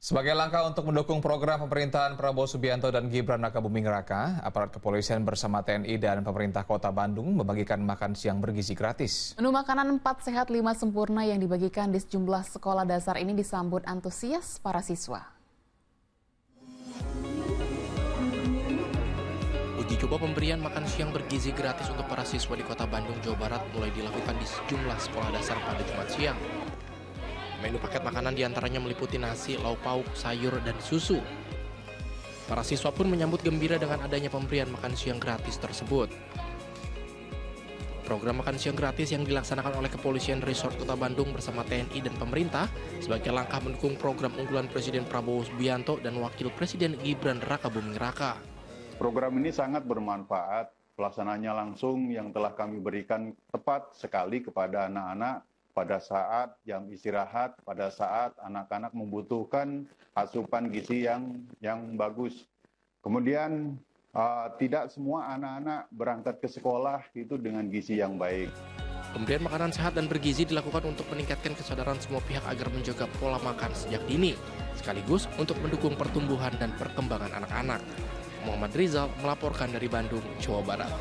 Sebagai langkah untuk mendukung program pemerintahan Prabowo Subianto dan Gibran Raka Buming Raka, aparat kepolisian bersama TNI dan pemerintah kota Bandung membagikan makan siang bergizi gratis. Menu makanan 4 sehat 5 sempurna yang dibagikan di sejumlah sekolah dasar ini disambut antusias para siswa. Uji coba pemberian makan siang bergizi gratis untuk para siswa di kota Bandung, Jawa Barat mulai dilakukan di sejumlah sekolah dasar pada Jumat siang. Menu paket makanan di antaranya meliputi nasi, lauk pauk, sayur, dan susu. Para siswa pun menyambut gembira dengan adanya pemberian makan siang gratis tersebut. Program makan siang gratis yang dilaksanakan oleh Kepolisian Resort Kota Bandung bersama TNI dan pemerintah sebagai langkah mendukung program unggulan Presiden Prabowo Subianto dan Wakil Presiden Gibran Raka Buming Raka. Program ini sangat bermanfaat, pelaksananya langsung yang telah kami berikan tepat sekali kepada anak-anak pada saat jam istirahat, pada saat anak-anak membutuhkan asupan gizi yang yang bagus. Kemudian uh, tidak semua anak-anak berangkat ke sekolah itu dengan gizi yang baik. Pemberian makanan sehat dan bergizi dilakukan untuk meningkatkan kesadaran semua pihak agar menjaga pola makan sejak dini, sekaligus untuk mendukung pertumbuhan dan perkembangan anak-anak. Muhammad Rizal melaporkan dari Bandung, Jawa Barat.